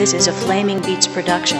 This is a Flaming Beats production.